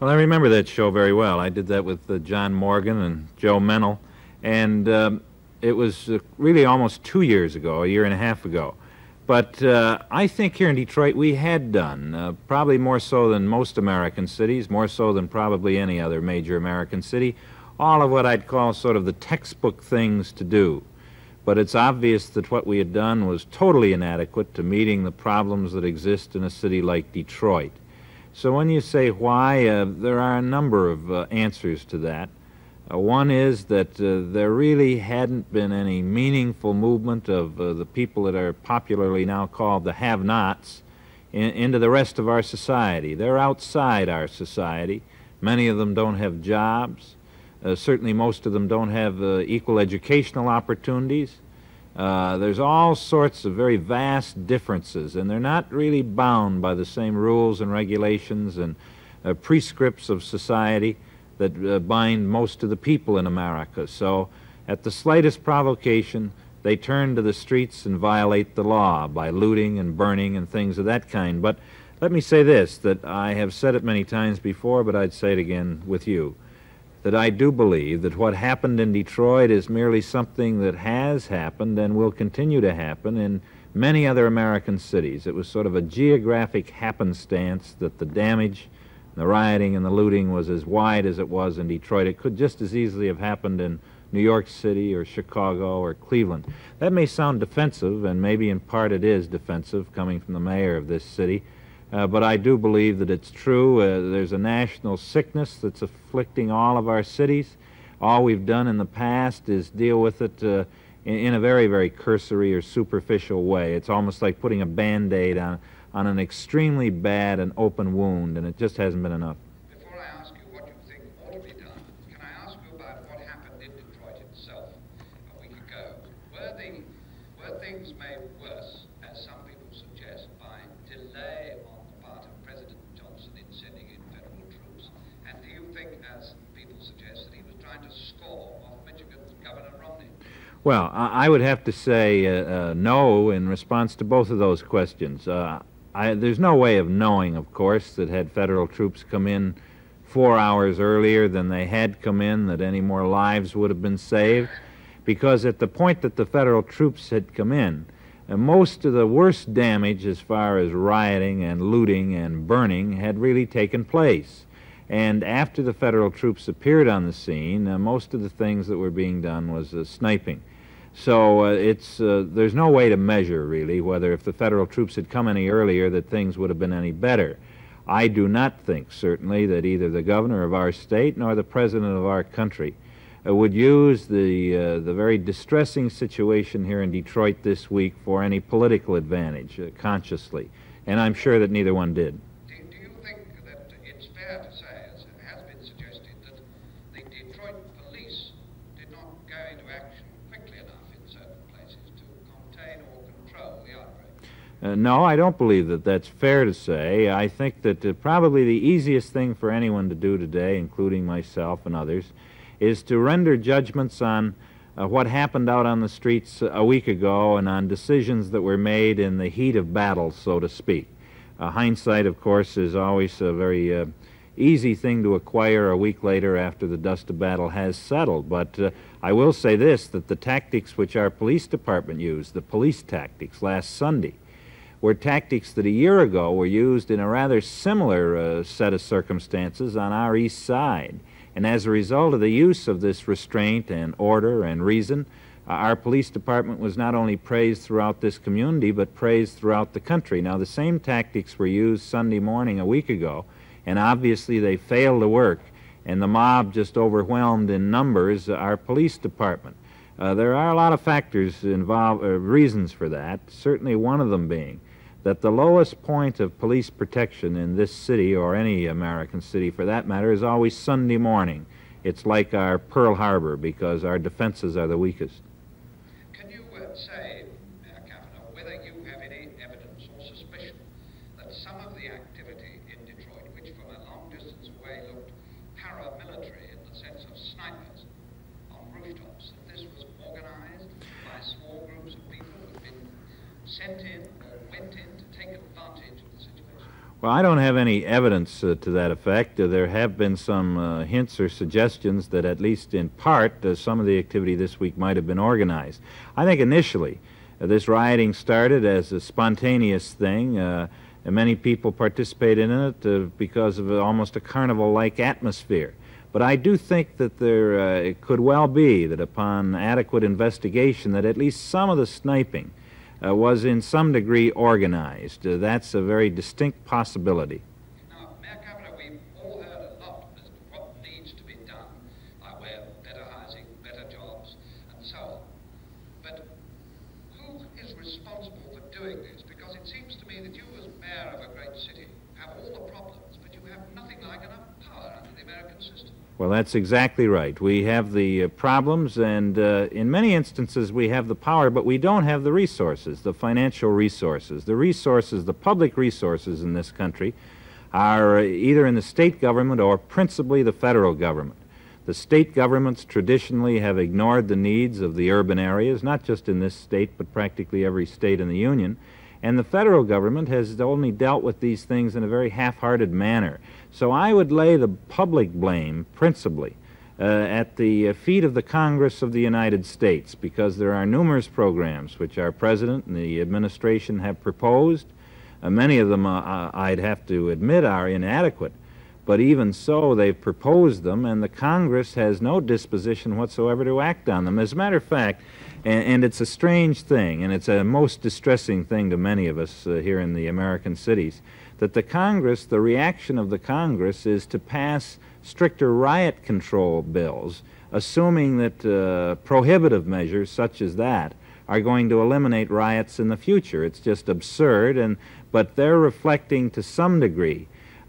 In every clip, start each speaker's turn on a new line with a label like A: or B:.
A: Well, I remember that show very well. I did that with uh, John Morgan and Joe Menel, and um, it was uh, really almost two years ago, a year and a half ago. But uh, I think here in Detroit we had done, uh, probably more so than most American cities, more so than probably any other major American city, all of what I'd call sort of the textbook things to do. But it's obvious that what we had done was totally inadequate to meeting the problems that exist in a city like Detroit. So when you say why, uh, there are a number of uh, answers to that. Uh, one is that uh, there really hadn't been any meaningful movement of uh, the people that are popularly now called the have nots in, into the rest of our society. They're outside our society. Many of them don't have jobs. Uh, certainly, most of them don't have equal educational opportunities. Uh, there's all sorts of very vast differences, and they're not really bound by the same rules and regulations and prescripts of society that uh, bind most of the people in America. So at the slightest provocation, they turn to the streets and violate the law by looting and burning and things of that kind. But let me say this that I have said it many times before, but I'd say it again with you that I do believe that what happened in Detroit is merely something that has happened and will continue to happen in many other American cities. It was sort of a geographic happenstance that the damage the rioting and the looting was as wide as it was in Detroit. It could just as easily have happened in New York City or Chicago or Cleveland. That may sound defensive, and maybe in part it is defensive coming from the mayor of this city, uh, but I do believe that it's true. Uh, there's a national sickness that's afflicting all of our cities. All we've done in the past is deal with it uh, in, in, a very, very cursory or superficial way. It's almost like putting a band aid on on an extremely bad and open wound, and it just hasn't been enough.
B: Before I ask you what you think ought to be done, can I ask you about what happened in Detroit itself a week ago? Were, the, were things made worse, as some people suggest, by delay on the part of President Johnson in sending in federal troops? And do you think, as people suggest, that he was trying to score off Michigan's Governor Romney?
A: Well, I would have to say uh, uh, no in response to both of those questions. Uh, I, there's no way of knowing, of course, that had federal troops come in four hours earlier than they had come in, that any more lives would have been saved. Because at the point that the federal troops had come in, uh, most of the worst damage as far as rioting and looting and burning had really taken place. And after the federal troops appeared on the scene, uh, most of the things that were being done was uh, sniping. So uh, it's uh, there's no way to measure really whether if the federal troops had come any earlier that things would have been any better. I do not think certainly that either the governor of our state nor the president of our country uh, would use the uh, the very distressing situation here in Detroit this week for any political advantage consciously, and I'm sure that neither one did. Uh, no, I don't believe that that's fair to say. I think that uh, probably the easiest thing for anyone to do today, including myself and others, is to render judgments on uh, what happened out on the streets a week ago and on decisions that were made in the heat of battle, so to speak. Uh, hindsight, of course, is always a very uh, easy thing to acquire a week later after the dust of battle has settled. But uh, I will say this that the tactics which our police department used, the police tactics last Sunday, were tactics that a year ago were used in a rather similar uh, set of circumstances on our east side. And as a result of the use of this restraint and order and reason, uh, our police department was not only praised throughout this community, but praised throughout the country. Now, the same tactics were used Sunday morning a week ago, and obviously they failed to work, and the mob just overwhelmed in numbers our police department. Uh, there are a lot of factors involved, uh, reasons for that, certainly one of them being that the lowest point of police protection in this city, or any American city for that matter, is always Sunday morning. It's like our Pearl Harbor because our defenses are the weakest.
B: Can you uh, say, uh, Cavanagh, whether you have any evidence or suspicion that some of the activity in Detroit, which from a long distance away looked paramilitary in the sense of snipers on rooftops, that this was organized by small groups of people who had been sent in
A: Well, I don't have any evidence uh, to that effect. Uh, there have been some uh, hints or suggestions that, at least in part, uh, some of the activity this week might have been organized. I think initially uh, this rioting started as a spontaneous thing. Uh, and many people participated in it because of almost a carnival like atmosphere. But I do think that there it could well be that upon adequate investigation, that at least some of the sniping uh, was in some degree organized. Uh, that's a very distinct possibility.
B: Now, Mayor Cavanagh, we've all heard a lot as to what needs to be done by way of better housing, better jobs, and so on. But who is responsible for doing this? Because it seems to me that you, as mayor of a great city, have all the problems, but you have nothing like enough power under the American system.
A: Well, that's exactly right. We have the uh, problems, and uh, in many instances we have the power, but we don't have the resources, the financial resources. The resources, the public resources in this country, are uh, either in the state government or principally the federal government. The state governments traditionally have ignored the needs of the urban areas, not just in this state, but practically every state in the Union. And the federal government has only dealt with these things in a very half-hearted manner. So I would lay the public blame principally uh, at the feet of the Congress of the United States because there are numerous programs which our president and the administration have proposed. Uh, many of them, uh, uh I'd have to admit, are inadequate. But even so, they've proposed them, and the Congress has no disposition whatsoever to act on them. As a matter of fact, and, and, it's a strange thing, and it's a most distressing thing to many of us uh, here in the American cities, that the Congress, the reaction of the Congress is to pass stricter riot control bills, assuming that uh, prohibitive measures such as that are going to eliminate riots in the future. It's just absurd, and, but they're reflecting to some degree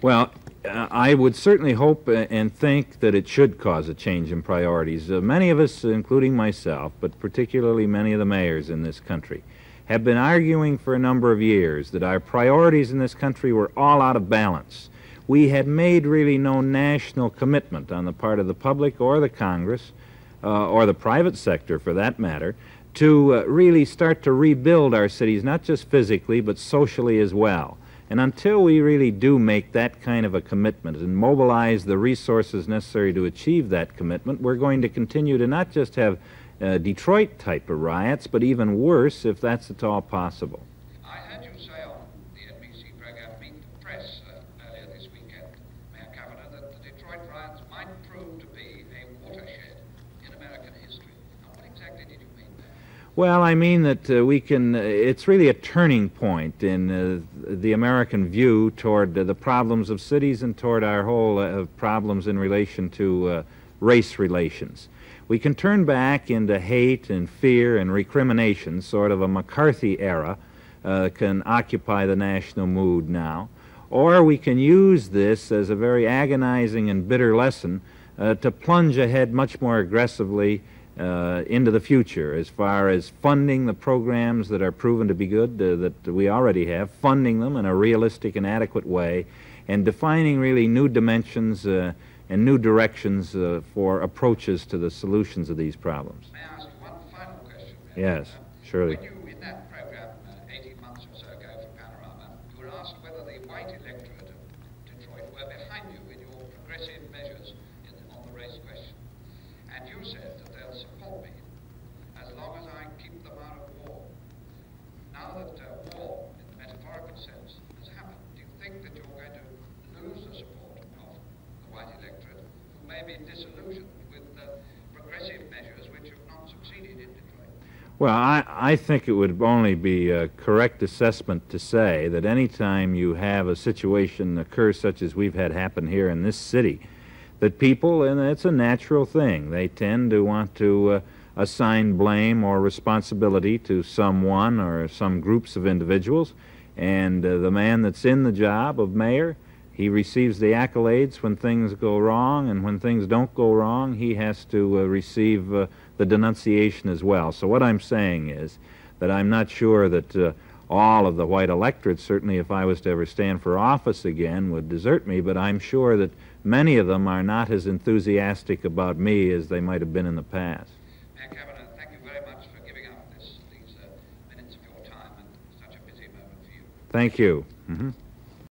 A: Well, uh, I would certainly hope and think that it should cause a change in priorities. Uh, many of us, including myself, but particularly many of the mayors in this country, have been arguing for a number of years that our priorities in this country were all out of balance. We had made really no national commitment on the part of the public or the Congress, uh, or the private sector for that matter, to uh, really start to rebuild our cities, not just physically, but socially as well. And until we really do make that kind of a commitment and mobilize the resources necessary to achieve that commitment, we're going to continue to not just have uh, Detroit type of riots, but even worse if that's at all possible. Well, I mean that uh, we can, uh, it's really a turning point in uh, the American view toward the problems of cities and toward our whole uh, problems in relation to uh, race relations. We can turn back into hate and fear and recrimination, sort of a McCarthy era uh, can occupy the national mood now. Or we can use this as a very agonizing and bitter lesson to plunge ahead much more aggressively uh, into the future as far as funding the programs that are proven to be good uh, that we already have, funding them in a realistic and adequate way, and defining really new dimensions uh, and new directions uh, for approaches to the solutions of these problems.
B: May I ask one final question?
A: Yes, surely. Well, I,
B: keep them out of war. Now that uh war in the metaphorical sense has happened, do you think that you're going to lose the support of the white electorate, who may be disillusioned with the progressive measures which have not succeeded in detail?
A: Well, I, I think it would only be a correct assessment to say that any time you have a situation occur such as we've had happen here in this city, that people, and it's a natural thing, they tend to want to uh, assign blame or responsibility to someone or some groups of individuals. And uh, the man that's in the job of mayor, he receives the accolades when things go wrong, and when things don't go wrong, he has to uh, receive uh, the denunciation as well. So what I'm saying is that I'm not sure that uh, all of the white electorate, certainly if I was to ever stand for office again, would desert me, but I'm sure that many of them are not as enthusiastic about me as they might have been in the past.
B: Mayor Cavanagh, thank you very much for giving up this, these uh, minutes of your time and such a busy moment for you.
A: Thank you. hmm